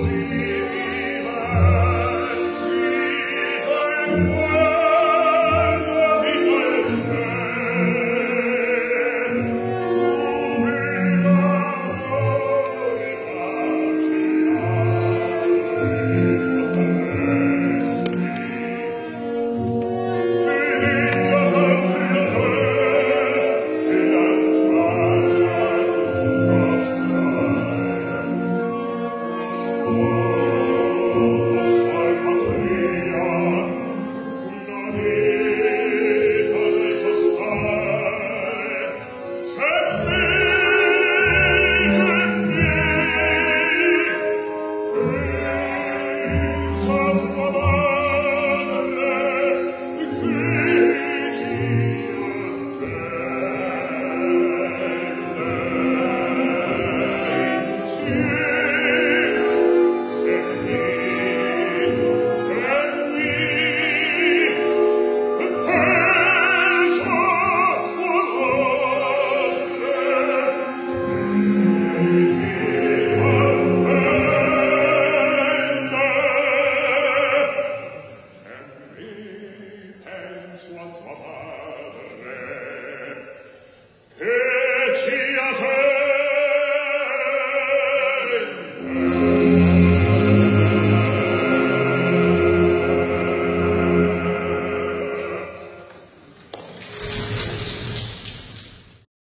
Deus. sua tua madre, che ci a te